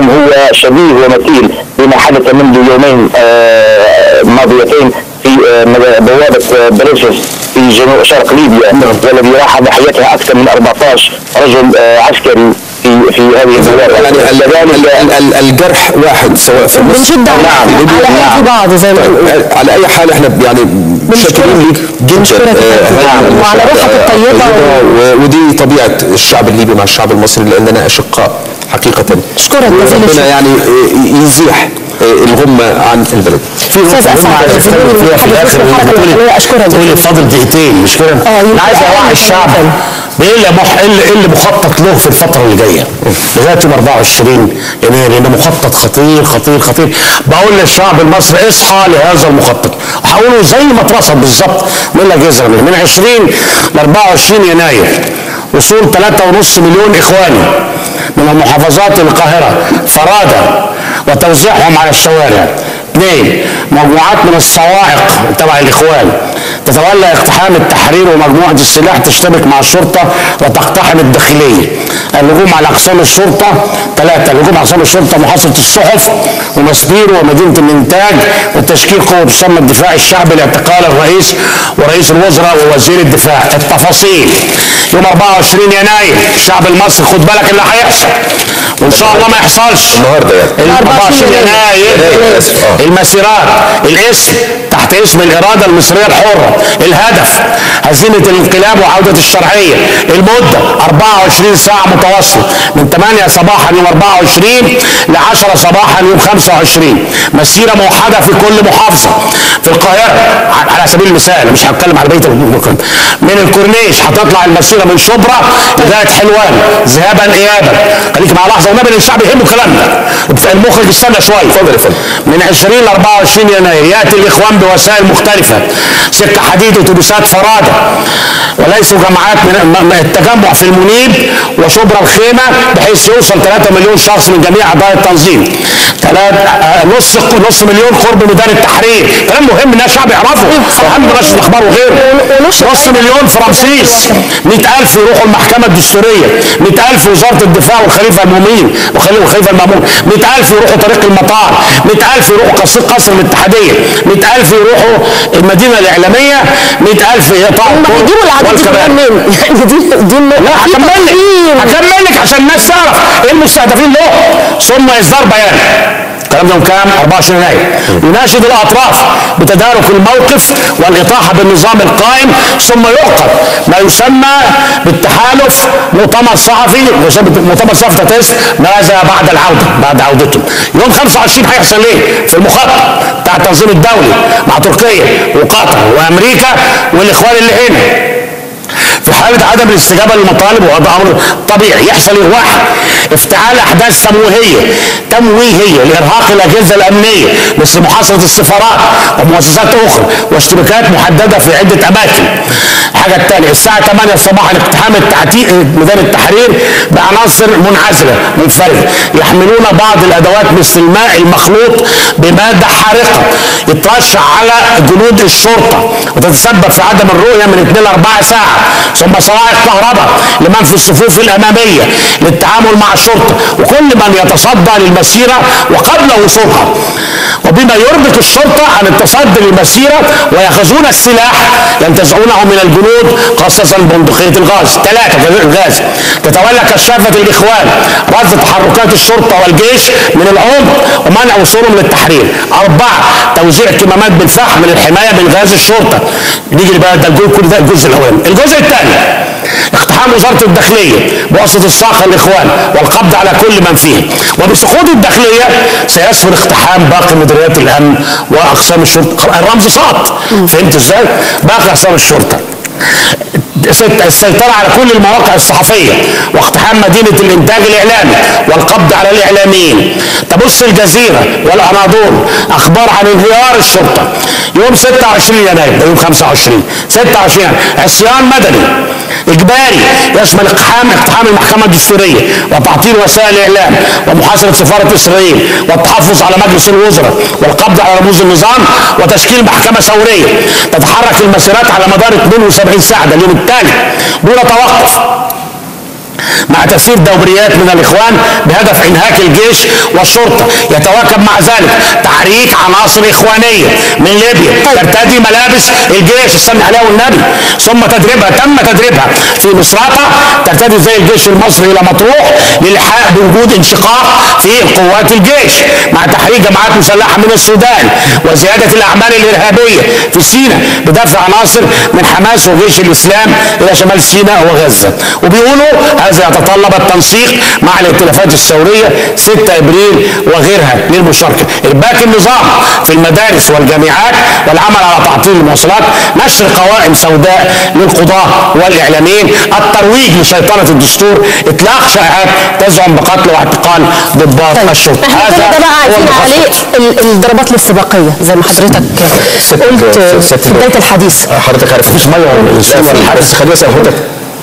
هو شبيه ومثيل بما حدث منذ يومين آه، ماضيتين في آه، بوابة بريسوس في جنوب شرق ليبيا والذي راح بحياتها أكثر من 14 رجل آه، عسكري في في هذه البوابة. يعني ال- ال- ال- ال- الجرح واحد سواء في مصر. بنشد نعم، على على نعم. بعض زي ما طيب، على أي حال إحنا يعني شاكرين ليك جدا. آه، وعلى روحك الطيبة و- ودي طبيعة الشعب الليبي مع الشعب المصري لأننا أشقاء. حقيقة. جزيل ربنا. يعني يزيح آه، الغمة عن البلد. في أسعد، عايز اتكلم فيها في الآخر إنك تقولي-. فاضل دقيقتين مش كده؟ آه، أنا عايز أوعي الشعب. بايه اللي مح... إيه اللي إيه اللي مخطط له في الفترة اللي جاية؟ لغاية يوم 24 يناير لأنه مخطط خطير خطير خطير. بقول للشعب المصري اصحى لهذا المخطط. وهقوله زي ما اترصد بالظبط من الأجهزة من 20 ل 24 يناير. وصول 3.5 مليون إخواني. من المحافظات القاهرة. فرادى وتوزيعهم على الشوارع. اثنين مجموعات من الصواعق تبع الإخوان. تتولى اقتحام التحرير ومجموعة السلاح تشتبك مع الشرطة وتقتحم الداخلية. الهجوم على اقسام الشرطة ثلاثة الهجوم على اقسام الشرطة محاصره الصحف ومسبير ومدينة الإنتاج وتشكيل قوة تسمى الدفاع الشعبي لاعتقال الرئيس ورئيس الوزراء ووزير الدفاع. التفاصيل يوم 24 يناير الشعب المصري خد بالك اللي هيحصل وإن شاء الله ما يحصلش النهارده يعني. 24 يناير يناير، آسف، آه. المسيرات الاسم تحت اسم الإرادة المصرية الحرة الهدف هزيمة الانقلاب وعودة الشرعية المدة 24 ساعة متواصلة من 8 صباحا يوم 24 ل 10 صباحا يوم 25 مسيرة موحدة في كل محافظة. في القاهرة ع- على سبيل المثال مش هتكلم على بقية المكان من الكورنيش هتطلع المسيرة من شبرا لغاية حلوان ذهابا إيابا. خليك مع لحظة والنبي الشعب يهمه الكلام ده. المخرج استنى شوية اتفضل يا فندم. من 20 ل 24 يناير يأتي الإخوان بوسائل مختلفة. سكه حديد اتوبيسات فرادة. وليسوا جماعات من التجمع في المنيب وشبرا الخيمه بحيث يوصل 3 مليون شخص من جميع أعضاء التنظيم. آه، نص نص مليون قرب ميدان التحرير. كلام مهم إن الشعب يعرفه اهم نشر الاخبار وغيره نص مليون في رمسيس 100000 يروحوا المحكمة الدستورية. 100000 وزارة الدفاع والخليفة المؤمنين. وخليفه والخليفة المأمون. 100000 يروحوا طريق المطار. 100000 يروحوا قصر قصر الاتحادية. 100000 يروحوا المدينة الإعلامية. 100000 يقطعوا هم هيجيبوا العدد دي منين؟ يعني دي دي لا هكمل لك. هكمل لك عشان الناس تعرف. إيه المستهدفين له ثم اصدار بيان. الكلام كام؟ 24 يناير. يناشد الأطراف بتدارك الموقف والإطاحة بالنظام القائم ثم يعقد ما يسمى بالتحالف مؤتمر صحفي مؤتمر صحفي تحت اسم ماذا بعد العودة بعد عودتهم يوم 25 هيحصل إيه؟ في المخطط بتاع التنظيم الدولي مع تركيا وقطر وأمريكا والإخوان اللي هنا. حالة عدم الاستجابة للمطالب وهذا أمر طبيعي يحصل إيه؟ واحد افتعال أحداث تمويهية تمويهية لإرهاق الأجهزة الأمنية مثل محاصرة السفارات ومؤسسات أخرى واشتباكات محددة في عدة أماكن. الحاجة الثانية الساعة 8 صباحا اقتحام التعتي... ميدان التحرير بعناصر منعزلة منفردة يحملون بعض الأدوات مثل الماء المخلوط بمادة حارقة يترشح على جنود الشرطة وتتسبب في عدم الرؤية من 2 ل 4 ساعة ثم صواعق كهرباء لمن في الصفوف الأمامية للتعامل مع الشرطة وكل من يتصدى للمسيرة وقبل وصولها وبما يربط الشرطة عن التصدي للمسيرة ويأخذون السلاح ينتزعونه من الجنود خاصة بندقية الغاز. ثلاثة الغاز. تتولى كشافة الإخوان. رصد تحركات الشرطة والجيش من العمق ومنع وصولهم للتحرير. أربعة توزيع كمامات بالفحم للحماية من غاز الشرطة. نيجي بقى ده الجزء الأولاني الجزء الثاني. اقتحام وزارة الداخلية بواسطة الساقة الإخوان والقبض على كل من فيه وبسقوط الداخلية سيسفر اقتحام باقي مديريات الأمن وأقسام الشرطة. الرمز سقط فهمت إزاي؟ باقي أقسام الشرطة. السيطرة على كل المواقع الصحفية. واقتحام مدينة الإنتاج الإعلامي والقبض على الإعلاميين. تبص الجزيرة والأناضول أخبار عن انهيار الشرطة. يوم 26 يناير ده يوم 25 26 عصيان مدني. إجباري. يشمل اقتحام اقتحام المحكمة الدستورية وتعطيل وسائل الإعلام ومحاصرة سفارة إسرائيل والتحفظ على مجلس الوزراء والقبض على رموز النظام وتشكيل محكمة ثورية تتحرك المسيرات على مدار 72 ساعة. ده اليوم الثاني دون توقف مع تسيير دوريات من الإخوان بهدف إنهاك الجيش والشرطة. يتواكب مع ذلك تحريك عناصر إخوانية من ليبيا. ترتدي ملابس الجيش. استنى عليها والنبي ثم تدريبها. تم تدريبها في مصراتة ترتدي زي الجيش المصري إلى مطروح للحاق بوجود انشقاق في قوات الجيش مع تحريك جماعات مسلحة من السودان وزيادة الأعمال الإرهابية في سيناء بدفع عناصر من حماس وجيش الإسلام إلى شمال سيناء وغزة. وبيقولوا هذا يتطلب التنسيق مع الائتلافات الثورية 6 إبريل وغيرها للمشاركه ارباك النظام في المدارس والجامعات والعمل على تعطيل المواصلات نشر قوائم سوداء للقضاة والإعلاميين الترويج لسيطره الدستور إطلاق شائعات تزعم بقتل واعتقال ضباط الشرطة. إحنا كده بقى هو عايزين. عليه ال- الضربات الاستباقيه زي ما حضرتك قلت في بداية الحديث. حضرتك عارف مفيش مية ولا بس خليني اسال حضرتك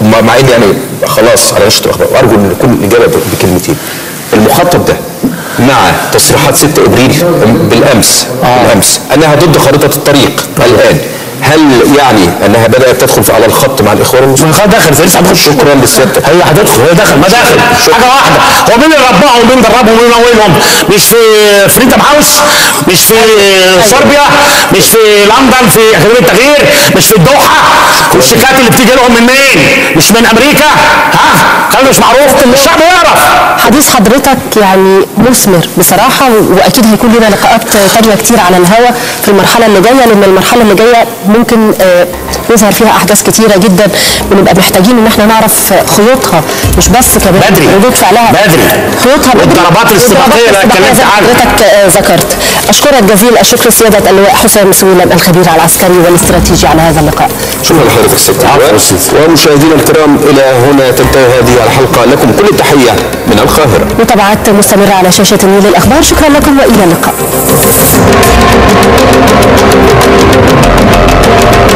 مع إني يعني خلاص على الاخبار وأرجو إن يكون الإجابة بكلمتين. المخطط ده مع تصريحات 6 إبريل بالأمس بالأمس. أنها ضد خارطه الطريق الآن. هل يعني أنها بدأت تدخل في على الخط مع الإخوان المسلمين؟ ما خلاص دخل لسه هتخش. شكرا لسيادتك هي هتدخل هي دخل ما داخل حاجة واحدة. هو مين اللي رباهم ومين دربهم ومين مولهم مش في فريدم هاوس مش في صربيا مش في لندن في أكاديمية التغيير مش في الدوحة. والشيكات اللي بتيجي لهم منين مش من أمريكا. ها؟ كان مش معروف. الشعب يعرف. حديث حضرتك يعني مثمر بصراحة وأكيد هيكون لنا لقاءات تانية كتير على الهوا في المرحلة اللي جاية لأن المرحلة اللي جاية ممكن آه، يظهر فيها أحداث كتيرة جدا بنبقى محتاجين إن إحنا نعرف خيوطها مش بس كمان بدري. ردود فعلها. بدري. خيوطها بدري. والضربات الاستباقية اللي اتكلمت عنها. حضرتك آه، ذكرت. أشكرك جزيل الشكر سيادة اللواء حسام سويلم الخبير على العسكري والاستراتيجي على هذا اللقاء. شكرا لحضرتك ست ومشاهدينا الكرام إلى هنا تنتهي هذه الحلقة. لكم كل التحية من القاهرة. متابعات مستمرة على شاشة النيل الأخبار. شكرا لكم وإلى اللقاء. Thank you.